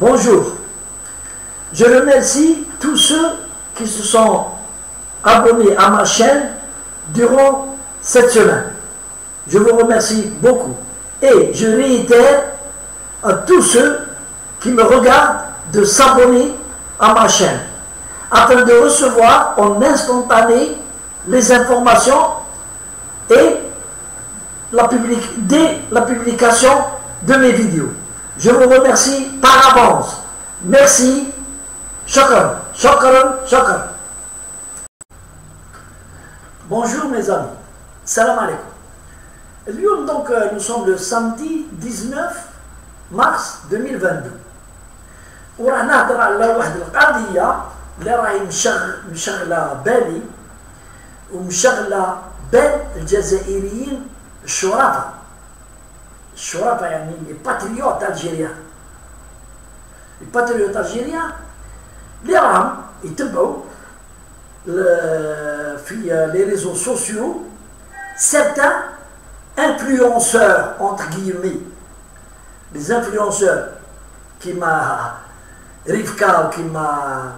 Bonjour. Je remercie tous ceux qui se sont abonnés à ma chaîne durant cette semaine. Je vous remercie beaucoup. Et je réitère à tous ceux qui me regardent de s'abonner à ma chaîne afin de recevoir en instantané les informations et dès la publication de mes vidéos. Je vous remercie par avance. Merci. Shukran, shukran, shukran. Bonjour mes amis. Salam alaikum. donc euh, nous sommes le samedi 19 mars 2022. وراح نهضر على واحد القضية اللي راهي مشغلة بالي ومشغلة بال الجزائريين الشرفاء الشرفاء يعني les patriotes algériens les patriotes algériens اللي راهم يتبعوا في les réseaux sociaux certains influenceurs entre guillemets les influenceurs كيما Rivka كيما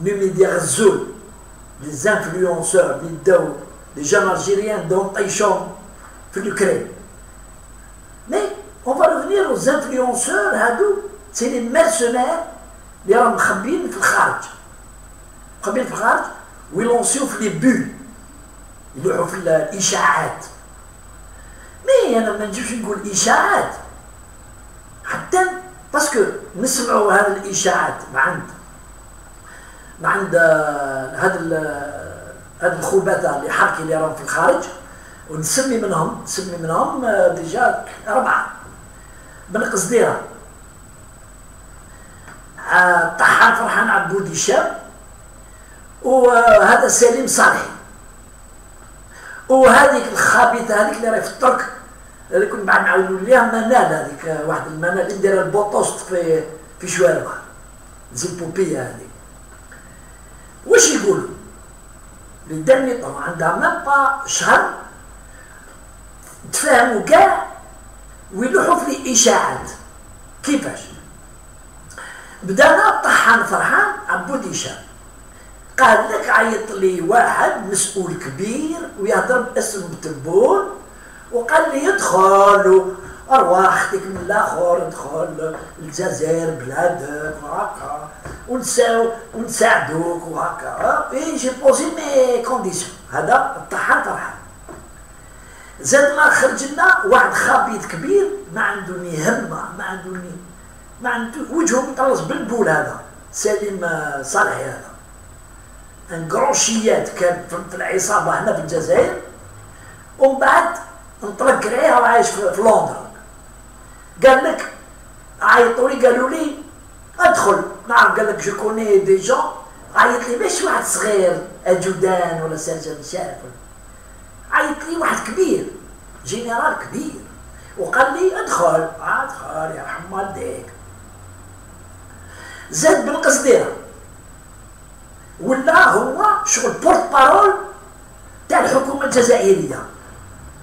Numidia Zoul les influenceurs les jeunes algériens dont عايشين في l'Ukraine mais on va revenir aux influenceurs هادو c'est les mercenaires اللي راهم مخبين في الخارج مخبين في الخارج ويلونسيو في les boules يلوحوا في الاشاعات mais أنا ما نجيبش نقول اشاعات حتى parce que نسمعوا هذه الاشاعات ما عند ما عند هذا هذا الخبثاء اللي حركي اللي راهم في الخارج ونسمي منهم نسمي منهم déjà أربعة بن قصديرة آه، طحان فرحان عبود هشام. وهذا سليم صالحي وهذيك الخابثة هذيك اللي راهي في الترك هذيك كنت بعد نعاودوا ليها منال هذيك واحد المنال اللي دايره البوطوست في في شواربها زي البوبية هذيك واش يقولوا؟ للدني طبعا عندها مابا شهر تفاهموا كاع ويلوحوا في الاشاعات كيفاش؟ بدأنا طحان فرحان عبود هشام قال لك عيط لي واحد مسؤول كبير ويهضر باسم التبون وقال لي ادخل ارواح أختك من الآخر ادخل الجزائر بلادك وهكا. ونساو ونساعدوك وهكا. et j'ai posé mes conditions هذا الطحان فرحان. زاد ما خرج لنا واحد خبيث كبير ما عنده ni همة ما عنده ni ما عنده وجهه مطرز بالبول هذا سليم آه، صالحي هذا. ان كروشيات كان في العصابة هنا في الجزائر ومن بعد انطلق عليها وعايش في لندن. قال لك عيطوا لي قالوا لي أدخل. نعم قال لك je connais des gens عيط لي مش واحد صغير adjudant ولا sergent مش عارف. عيط لي واحد كبير جنرال كبير. وقال لي ادخل. ادخل يا رحم والديك زاد بالقصديره ولا هو شغل porte-parole تاع الحكومة الجزائرية.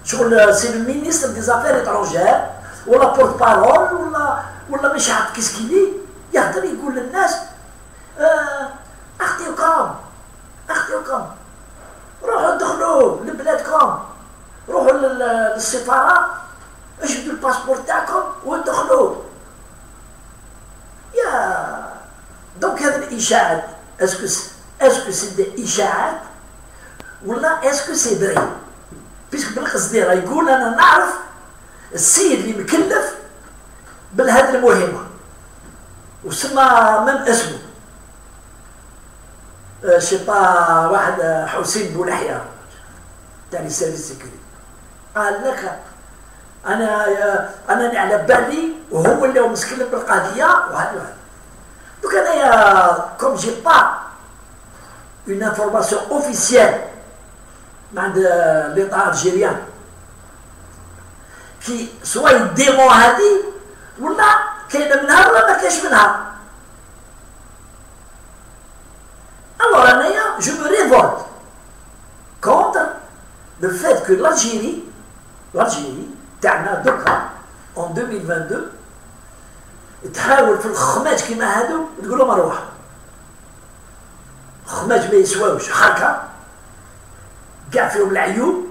شغل c'est le ministre des affaires étrangères ولا porte-parole ولا ولا مش عارف qu'est-ce qu'il est يهضر يقول للناس آه أختي وكام أختي لبلادكم روحوا للسفارة اجبدوا الباسبور تاعكم ودخلوا يا donc هذه الإشاعات est-ce que est-ce que c'est إشاعات؟ ولا est-ce que c'est vrai puisque بالقصد راه يقول أنا نعرف السيد اللي مكلف بهذه المهمة. وسمى من اسمه؟ sais pas واحد حسين بولحيا تاع les services sécurité. قال لك أنا أنا على بالي وهو اللي هو مسكين بالقضية وهذا وهذا. دوك انايا comme j'ai pas une information officielle عند l'État algérien. que ce soit يديمو هذه ولا كاينة منها ولا ما كاينش منها. Alors, je me révolte. contre le fait que l'Algérie, l'Algérie, en 2022, تحاول في الخماج كيما هادو تقول لهم اروح خماج ما يسواوش حركه كاع فيهم العيوب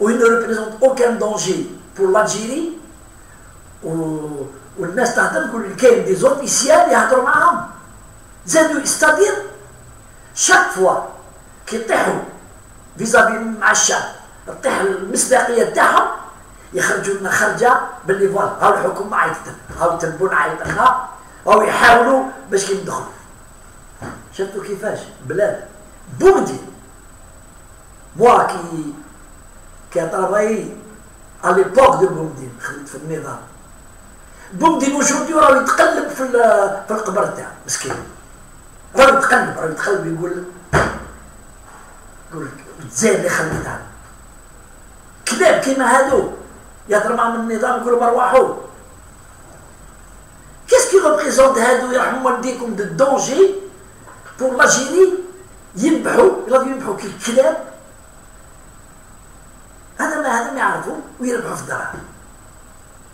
و ne représente aucun danger pour l'Algérie و والناس تهضر تقول كاين دي زوفيسيال يهضروا معاهم زادوا ستادير شاك فوا كيطيحوا vis-à-vis مع الشعب تطيح المصداقية تاعهم يخرجوا لنا خرجة باللي voilà هاو الحكومة عيطت هاو تبون عيط لنا هاو يحاولوا باش كي ندخلوا شفتوا كيفاش؟ بلاد بومدين moi qui qui travaille à l'époque de بومدين خدمت في النظام. بومدين وجودي راه يتقلب في في القبر تاعو مسكين. راه يتقلب راه يتقلب يقول يقول الجزائر اللي خليتها. كذاب كيما هادو. يهضر معهم النظام يقول لهم ارواحوا qu'est-ce qu'ils représentent هادو يرحم والديكم du danger pour l'Algérie ينبحوا. يلازم ينبحوا كي الكلاب هذا ما هذا ما يعرفوا. ويربحوا في الدراهم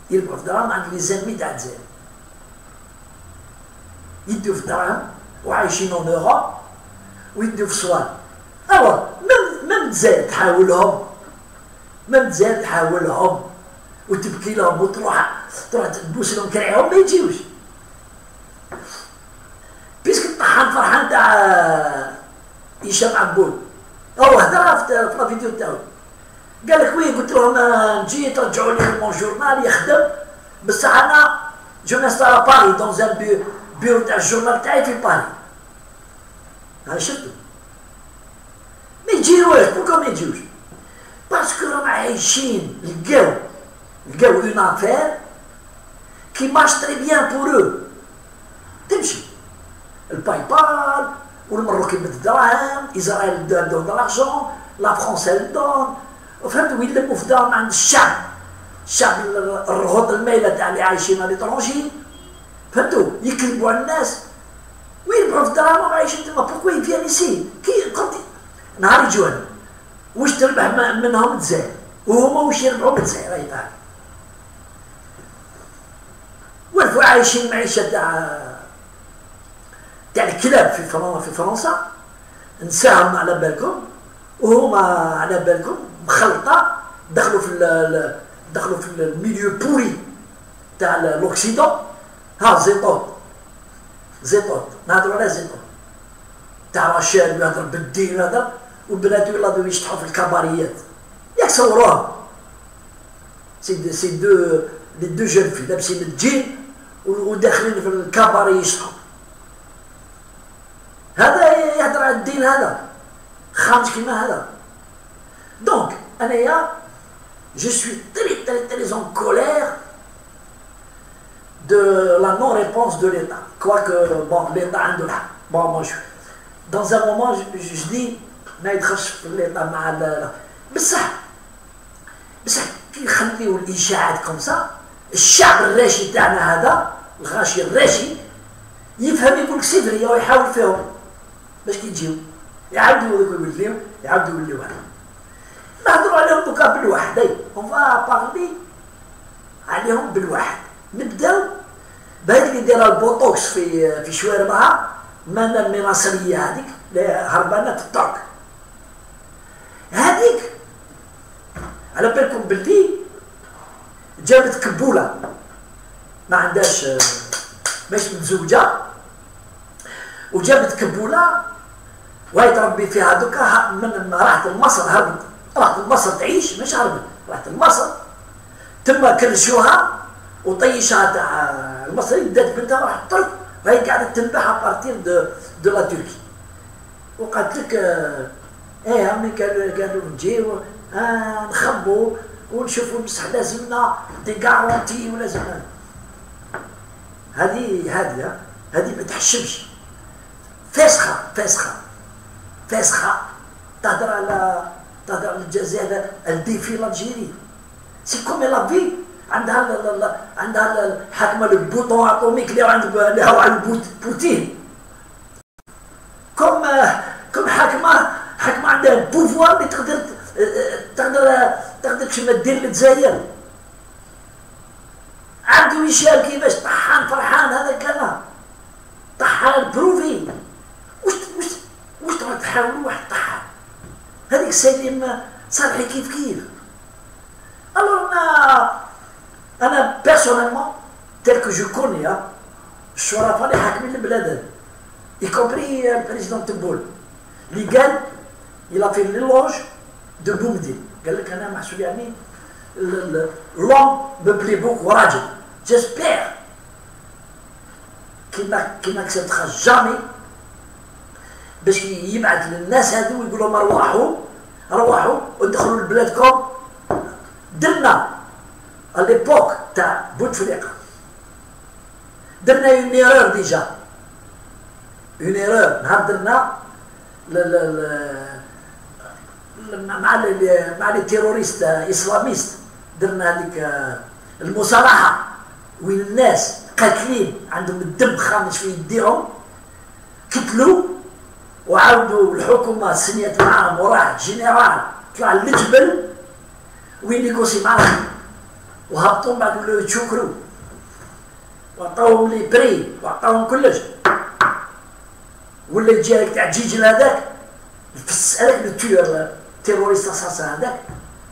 يربحوا في الدراهم عند les ennemis تاع الجزائر. يدوا في الدراهم وعايشين en Europe ويدوا في صوان اوا الجزائر تحاولهم. même الجزائر تحاولهم. وتبكي لهم وتروح تروح تبوس لهم كرعيهم ما يجيوش. puisque الطحان فرحان تاع هشام عبود. هو هدر في الفيديو تاعو. قال لك وين قلت لهم نجي ترجعوا لي mon journal يخدم. بصح أنا je reste à Paris dans un bureau تاع ال journal تاعي في باري. شفتوا ما يجيوش pourquoi ما يجيوش parce que راهم عايشين لقاو لقاو une affaire qui marche très bien pour eux تمشي الباي بال والمروكي بالدراهم اسرائيل عندهم دارجون لا فرونس دون وفهمت وين لموا في دارهم عند الشعب الشعب الرهوط الميله تاع اللي عايشين على ليترونجي فهمتوا يكذبوا على الناس ويربحوا في الدراهم وعايشين تما بوركوا يفيان يسي كي قلت نهار يجوا واش تربح منهم تزايد وهما واش يربحوا تزايد راهي فاهم وقفوا عايشين معيشة تاع تاع الكلاب في فرنسا في فرنسا. نساهم على بالكم. وهما على بالكم. مخلطة. دخلوا في دخلوا في ال milieu pourri تاع l'Occident. ها زيطوط زيطوط نهضروا على زيطوط تاع رشاد يهضر بالدين هذا والبنات يلازم يشطحوا في الكباريات. ياك صوروها c'est c'est deux les deux jeunes filles لابسين الجين وداخلين في الكباري يشطحوا. هذا يهضر على الدين هذا. خامج كيما هذا. donc انايا je suis très très très en colère de la non-réponse de l'État. Quoique, bon, l'État a de là. Bon, moi, je, dans un moment, je, je, je dis, ما يدخلش في الإطار مع بصح بصح كي نخليو الإشاعات comme ça الشعب الراشي تاعنا هذا الغاشي الراشي يفهم يقول لك c'est vrai ويحاول فيهم. باش كي يجيو يعاودوا لهم يعاودوا يوليو هذا. نهضروا عليهم دوكا بالواحد et on va parler عليهم بالواحد نبداو بهذيك اللي دايرة البوتوكس في في شواربها. مانا المناصريه هذيك هربانة في الترك هذيك؟ على بالكم باللي جابت كبولة. ما عندهاش مش متزوجة. وجابت كبولة. وهي تربي فيها دوكا. من راحت لمصر هربت راحت لمصر تعيش مش هربت راحت لمصر تما كرشوها وطيشها تاع المصري. بدات بنتها راح ترك وهي قاعدة تنبح à partir de de la Turquie وقالت لك إيه عمي قالوا قالوا نجيو آه نخبوا ونشوفوا بصح لازمنا des garanties ولازم هذه هذه هذه ما تحشمش. فاسخة فاسخة فاسخة. تهضر على تهضر على الجزائر elle défie l'Algérie. سي كومي لا في؟ عندها عندها الحكمه البوطون اتوميك اللي عند اللي هو عند بوتين. كوم كوم حكمه عندها بوفوار اللي تقدر تقدر تقدر كيما دير الجزائر عبد ميشيل كيفاش طحان فرحان هذا كذا طحان بروفي واش واش واش تبغى تحاول واحد طحان هذيك سليم صالحي كيف كيف. ألو أنا أنا personnellement tel que je connais الشرفاء اللي حاكمين البلاد y compris ال président تبون اللي قال a fait l'éloge de Boumdine قال لك أنا محسوب يعني l'homme me plaît beaucoup. راجل j'espère qu'il n'acceptera jamais. باش يبعث للناس هذو ويقول لهم روحوا روحوا ودخلوا لبلادكم درنا l'époque تاع بوتفليقه درنا une erreur déjà une erreur نهار درنا مع مع les terroristes islamistes درنا هذيك المصالحه وين الناس قاتلين عندهم الدم خامش في يديهم قتلوا وعاودوا الحكومة سنيت معاهم وراح جنرال طلع للجبل و négocie معاهم وهبطوا بعد ولاو يتشكروا. وعطاوهم les prêts وعطاوهم كلش. ولا يجي تاع جيجل هذاك le tueur. terroriste assassin هذاك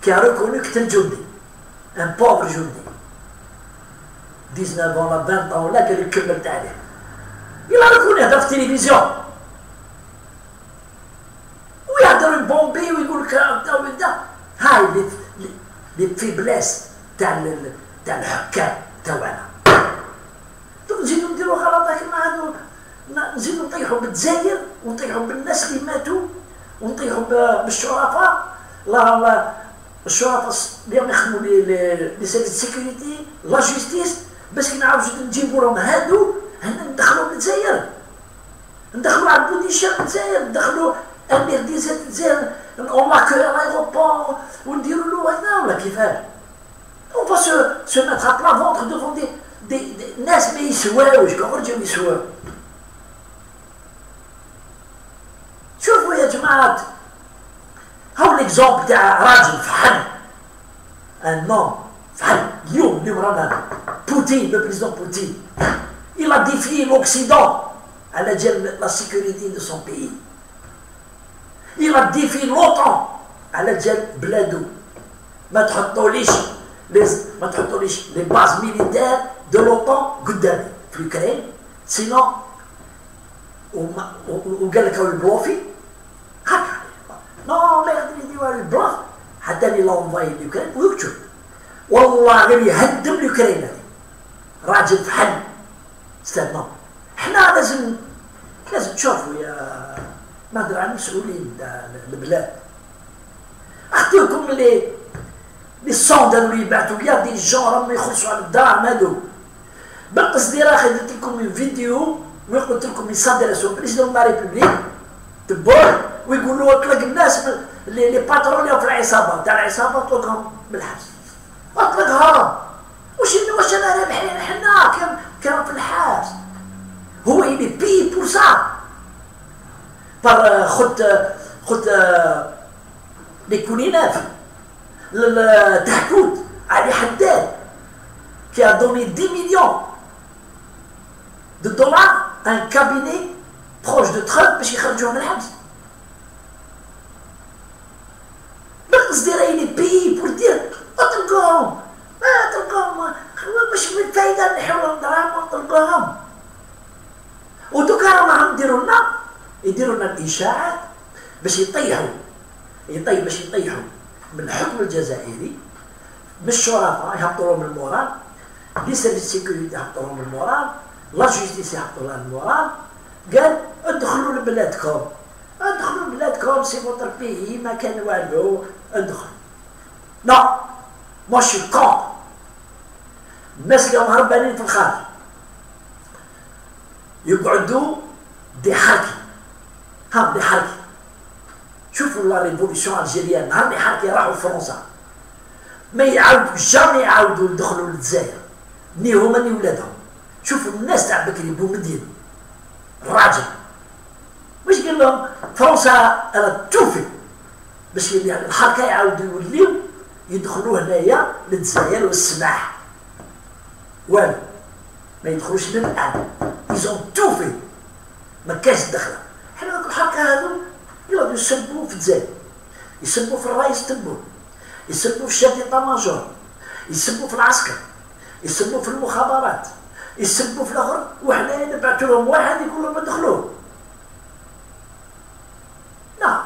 qui reconnaît قتل جندي un pauvre جندي. 19 ولا 20 ولا قال يكمل تعليم. يلا ريكوني هذا في التلفزيون ويهضر البومبي ويقول لك هاي لي فيبليس تاع تاع الحكام تاعنا. نزيدو نديرو غلطات كيما هادو. نزيدو نطيحو بالجزائر ونطيحو بالناس اللي ماتوا. ونطيحو بالشرفاء لا الشرفاء بيان يخدموا لي سيرفيس سيكوريتي لا جوستيس. باش نعاودو نجيبو لهم هادو هنا ندخلو للجزائر ندخلو على بوديشا للجزائر ندخلو أمير ديزات الجزائر اون لاكو لايغوبور ونديرو له هنا ولا كيفاش va se, se mettre à plat ventre devant des, des, des ناس ما يسواوش كخرجوا يسواو شوفوا يا جماعة. هاو l'exemple تاع راجل فحل. un homme فحل. اليوم اليوم رانا بوتين le président بوتين il a défié l'Occident على جال la sécurité de son pays il a défié l'OTAN على جال بلادو ما تحطوليش ما تحطوليش les bases militaires de l'OTAN قدامي في اليوكرين سينو وقال لك البلوفي هكا نو ما يقدر يدير البلوف حتى لي لونفاي اليوكرين ويكتب والله غير يهدم اليوكرين راجل في حل أستاذ حنا لازم لازم تشوفوا يا نهضر على المسؤولين البلاد اعطيكم اللي لي سوندر اللي يبعثوا ليا دي جون راهم يخلصوا على الدراهم هادو بالقصد راه درت لكم فيديو وقلت لكم يصدروا بريزيدون لا ريبوبليك تبور ويقولوا اطلق الناس اللي لي باترون في العصابه تاع العصابه اطلقهم بالحبس. اطلقها. واش واش أنا رابحين حنا كان في الحبس. هو يلي بي بور سا بار خد خد لي كوليناف تحكوت علي حداد. qui a donné 10 millions de dollars à un cabinet proche de Trump يخرجوه من الحبس بالقصد راهي elle est payée pour dire اطلقوهم اطلقوهم مش من الفايده نحاولوا دراهم اطلقوهم ودوكا راهم يديروا لنا يديروا لنا الاشاعات باش يطيحوا. يطيح باش يطيحوا. من الحكم الجزائري بالشرفاء يهبطوا لهم le moral. les services sécurité يهبطوا لهم ال moral. la justice يهبطوا لها ال moral. قال أدخلوا لبلادكم. أدخلوا لبلادكم c'est votre pays ما كان والو. ادخل مو شي كون الناس اللي هم هربانين في الخارج يقعدوا ها دي حركي شوفوا la révolution algérienne نهار حركي راحوا فرنسا ما يعاودوا jamais يعاودوا يدخلوا للجزائر. ni هما ni ولادهم. شوفوا الناس تاع بكري بومدين الراجل واش قال لهم؟ فرنسا أنا توفي باش يعني الحركة يعاودوا يوليو يدخلوا هنايا للجزائر والسماح. والو ما يدخلوش للان ايزون توفي ما كاش دخلة. حنا الحركة هذو يقعدوا يسبوا في الجزائر. يسبوا في الرئيس تبون يسبوا في ديتا ماجور يسبوا في العسكر. يسبوا في المخابرات. يسبوا في الأخر وحنا نبعثوا لهم واحد يقول لهم ادخلوه لا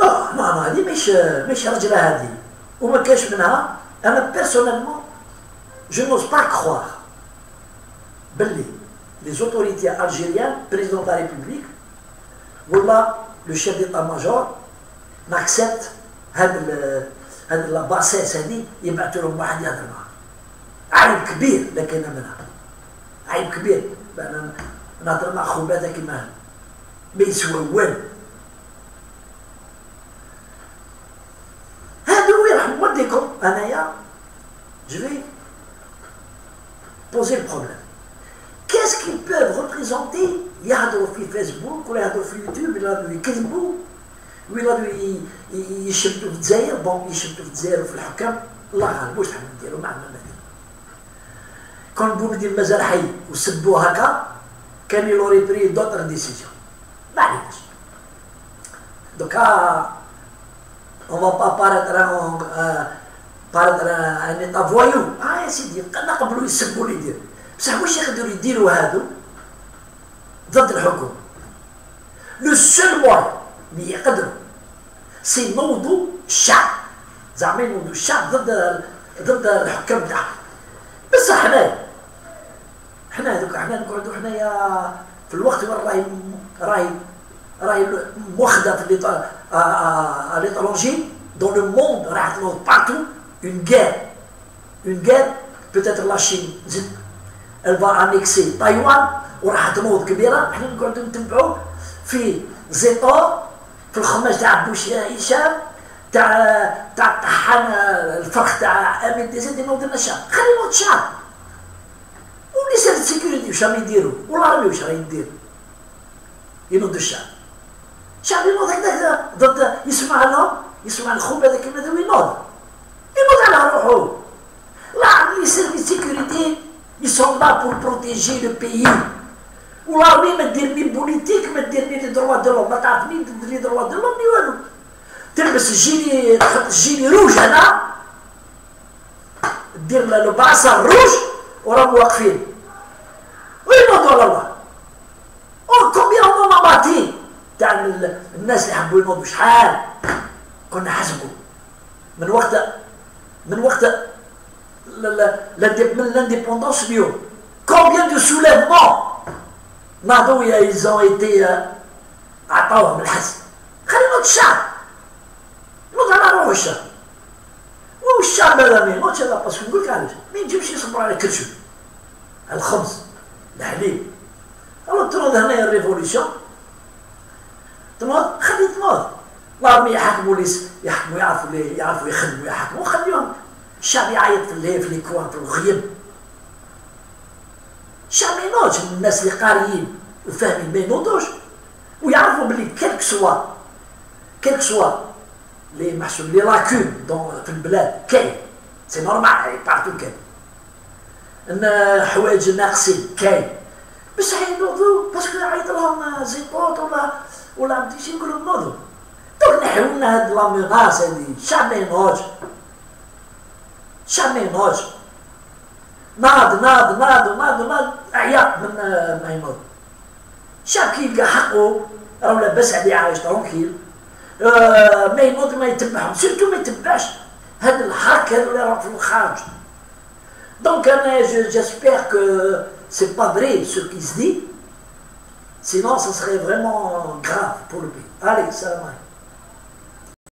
لا لا هذه مش مش رجله هذه وما كاش منها. أنا personnellement je n'ose pas croire باللي les autorités algériennes président la république ولا le chef d'état-major n'accepte هاد هاد لاباسيس هادي يبعثوا لهم واحد يهضر معاه. عيب كبير لكن منها. عيب كبير. نهضر مع خوباته كيما ما يسوى والو هادو يرحم والديكم انايا je vais poser le problème. Qu'est-ce qu'ils peuvent représenter يهضروا في فيسبوك ولا يهضروا في يوتيوب ولا يكذبوا ولا يشمتوا في الجزائر bon يشمتوا في الجزائر وفي الحكام الله غالب واش حنا نديروا ما عندنا نديروا كون بومدين مازال حي وسبوه هكا كان يلوري بري دوتر ديسيزيون ما عليناش دوكا اون فا با باراتر باراتر ان ايتا فوايو آه يا سيدي نقبلوا يسبوا اللي يدير بصح واش يقدروا يديروا هادو؟ ضد الحكم. لو سول موان اللي يقدروا سي نوضوا الشعب. زعما ينوضوا الشعب ضد ضد الحكام تاعهم بصح حنايا حنا هذوك حنا نقعدوا حنايا في الوقت وين راهي راهي راهي موخده في l'étranger dans le monde راح تنوض partout en guerre guerre peut-être la Chine زيد elle va annexer تايوان وراح تنوض كبيره حنا نقعدوا نتبعوا في زيطور في الخماج تاع بوش هشام تاع تاع طحان الفرخ تاع امين دي زيد ينوض لنا الشعب خلي ينوض الشعب ولي سير سيكوريتي واش راهم يديروا والارمي واش راهي يدير ينوض الشعب الشعب ينوض هكذا ضد يسمع لهم يسمع الخوب هذاك ماذا ينوض ينوض على روحه لا لي سيرفيس سيكوريتي ils sont là pour protéger le pays. والارمي ما دير لي بوليتيك ما دير لي دروا دو لوم ما تعرف مين تدير لي دروا دو لوم ني والو تلبس الجيني تحط الجيني روج هنا دير له بعصا روج وراهم واقفين وينوضوا على الله أو كومبيان اون ماتي تاع الناس اللي حبوا ينوضوا شحال كنا حسبوا من وقت من وقت l'indépendance اليوم combien de soulèvements ils ont été عطاوهم الحسن خلي نوض الشعب نوض على روح الشعب والشعب هذا ما ينوضش هذا باسكو نقول لك علاش ما يجيبش يصبر على كل شيء الخبز الحليب ألو تنوض هنايا الريفوليسيون تنوض خلي تنوض لارمي يحكموا ليس يحكموا يعرفوا يعرفوا يخدموا يحكموا خليهم الشعب يعيط الليل في ليكوان في الغيم الشعب ما ينوضش الناس اللي قاريين وفاهمين ما ينوضوش ويعرفوا بلي كيلك سوا. كيلك سوا. لي محسوب لي لاكون في البلاد كاين سي نورمال بارتو كاين ان حوايج ناقصين كاين بصح ينوضوا باسكو يعيط لهم زيبوط ولا ولا مديش يقول لهم نوضوا دوك نحيو لنا هاد la menace هادي الشعب ما ينوضش الشعب ما ينوضش ناض ناض ناض ناض ناض عياط من ما ينوض الشعب كي يلقى حقه راه لاباس عليه عايش tranquille آه ما ينوض ما يتبعهم surtout ما يتبعش هاد الحرك هذا اللي راهم في الخارج donc أنا j'espère que c'est pas vrai ce qui se dit. Sinon ce serait vraiment grave pour le pays. Allez salam alaikum